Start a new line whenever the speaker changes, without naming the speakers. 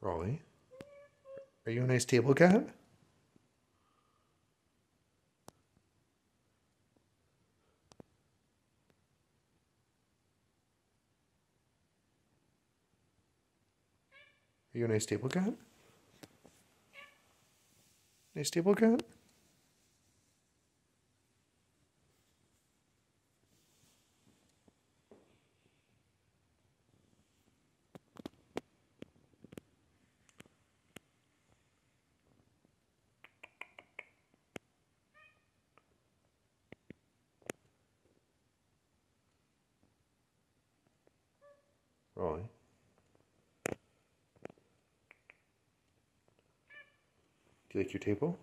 Raleigh, are you a nice table cat? Are you a nice table cat? Nice table cat? Raleigh. Do you like your table?